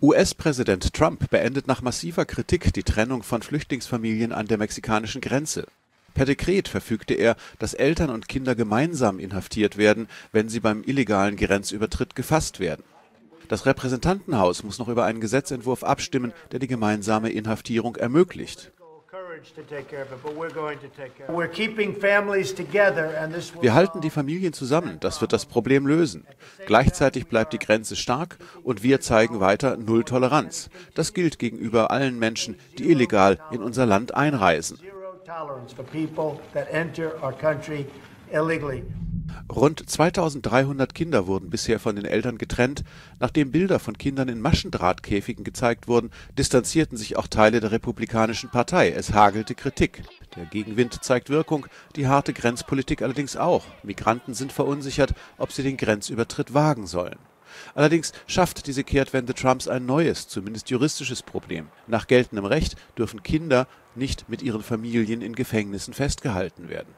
US-Präsident Trump beendet nach massiver Kritik die Trennung von Flüchtlingsfamilien an der mexikanischen Grenze. Per Dekret verfügte er, dass Eltern und Kinder gemeinsam inhaftiert werden, wenn sie beim illegalen Grenzübertritt gefasst werden. Das Repräsentantenhaus muss noch über einen Gesetzentwurf abstimmen, der die gemeinsame Inhaftierung ermöglicht. Wir halten die Familien zusammen, das wird das Problem lösen. Gleichzeitig bleibt die Grenze stark und wir zeigen weiter Null Toleranz. Das gilt gegenüber allen Menschen, die illegal in unser Land einreisen. Rund 2300 Kinder wurden bisher von den Eltern getrennt. Nachdem Bilder von Kindern in Maschendrahtkäfigen gezeigt wurden, distanzierten sich auch Teile der Republikanischen Partei. Es hagelte Kritik. Der Gegenwind zeigt Wirkung, die harte Grenzpolitik allerdings auch. Migranten sind verunsichert, ob sie den Grenzübertritt wagen sollen. Allerdings schafft diese Kehrtwende Trumps ein neues, zumindest juristisches Problem. Nach geltendem Recht dürfen Kinder nicht mit ihren Familien in Gefängnissen festgehalten werden